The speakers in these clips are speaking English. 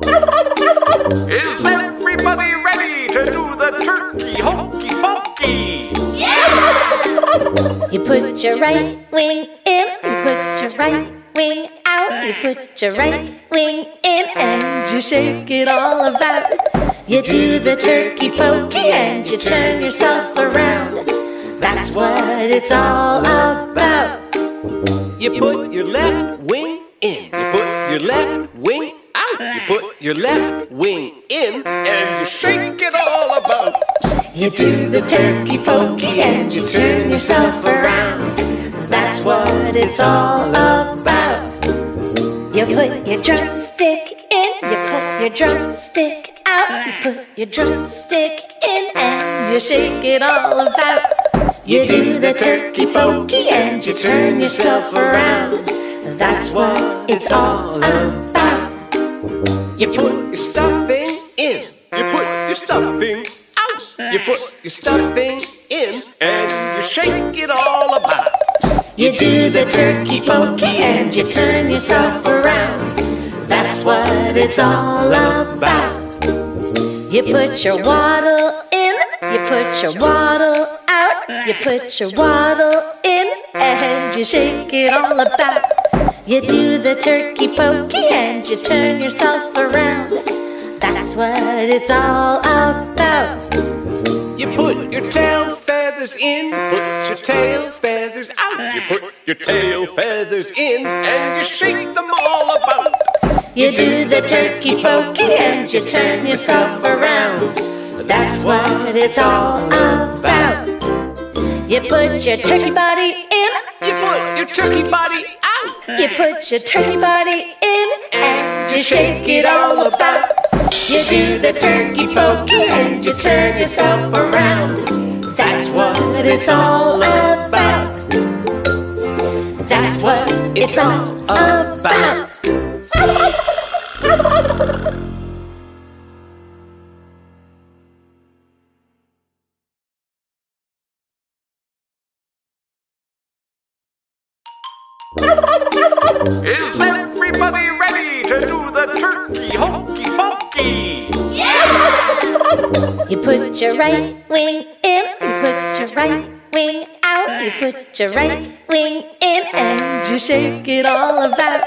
Is everybody ready to do the turkey hokey pokey? You put your right wing in, you put your right wing out, you put your right wing in, and you shake it all about. You do the turkey pokey and you turn yourself around. That's what it's all about. You put your left wing in, you put your left wing out, you put your left wing in, and you shake it all about. You do the turkey pokey and you turn yourself around. That's what it's all about. You put your drumstick in, you put your drumstick out, you put your drumstick in, and you shake it all about. You do the turkey pokey and you turn yourself around. That's what it's all about. You put your stuffing in, you put your stuffing out, you put your stuffing in, and you shake it all about. You do the turkey pokey and you turn yourself around. That's what it's all about. You put your waddle in, you put your waddle out, you put your waddle in, and you shake it all about. You do the turkey pokey and you turn yourself around. That's what it's all about. You put your tail feathers in, put your tail feathers out, you put your tail feathers in, and you shake them all about. You do the turkey pokey and you turn yourself around. That's what it's all about. You put your turkey body in, You put your turkey body you put your turkey body in, and you shake it all about. You do the turkey pokey and you turn yourself around. That's what it's all about. That's what it's all about. Is everybody ready to do the turkey hokey pokey? You put your right wing in, you put your right wing out, you put your right wing in, and you shake it all about.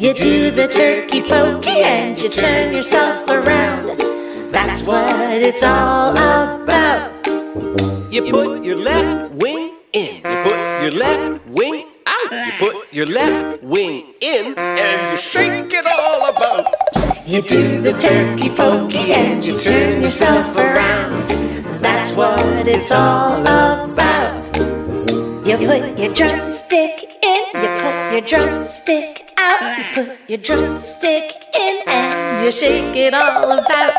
You do the turkey pokey and you turn yourself around. That's what it's all about. you put your left wing in, you put your left wing out, you put your left wing in, and you shake it all about. You do the turkey pokey and you turn yourself around. That's what it's all about. You put your drumstick in, you put your drumstick out, you put your drumstick in, and you shake it all about.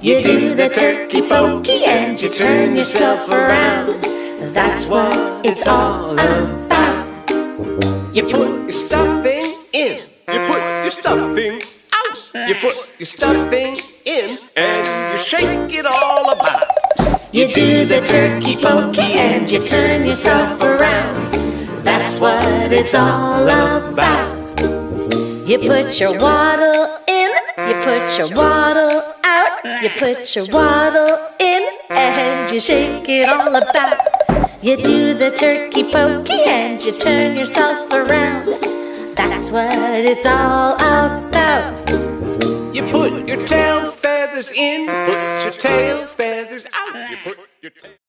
You do the turkey pokey and you turn yourself around. That's what it's all about. You put your stuffing in, you put your stuffing out, you put your stuffing in, and you shake it all about. You do the turkey pokey and you turn yourself around. That's what it's all about. You put your waddle in, you put your waddle out, you put your waddle in, and you shake it all about. You do the turkey pokey and you turn yourself around. That's what it's all about. You put your tail feathers in, put your tail feathers out, you put your tail